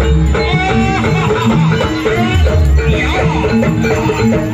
Ayah.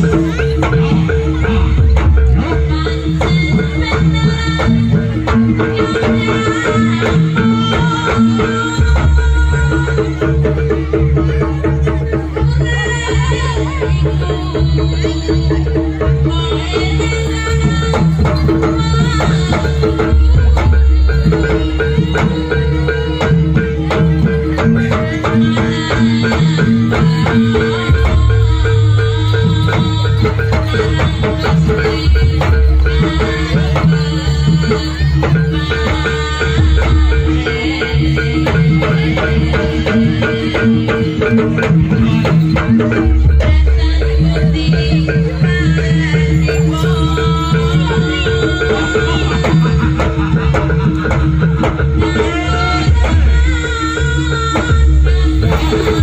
Thank. Thank